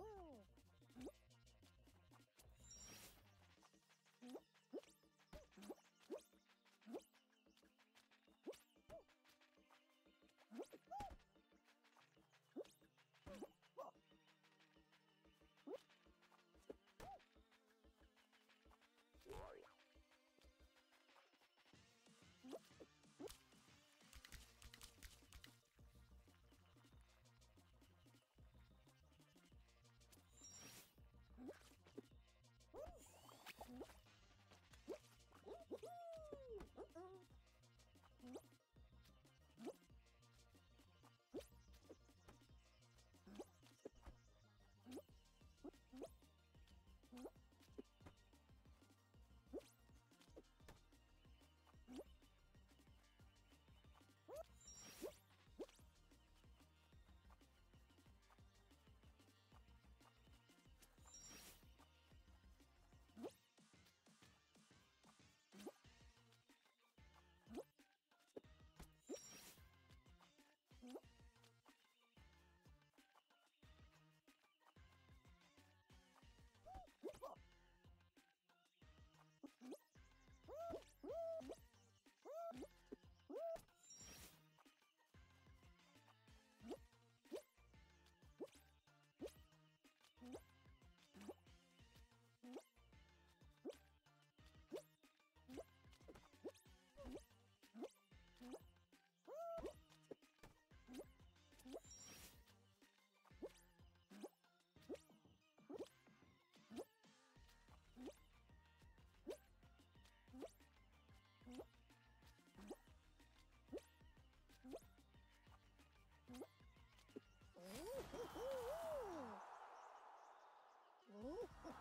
Whoa.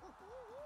Woohoo!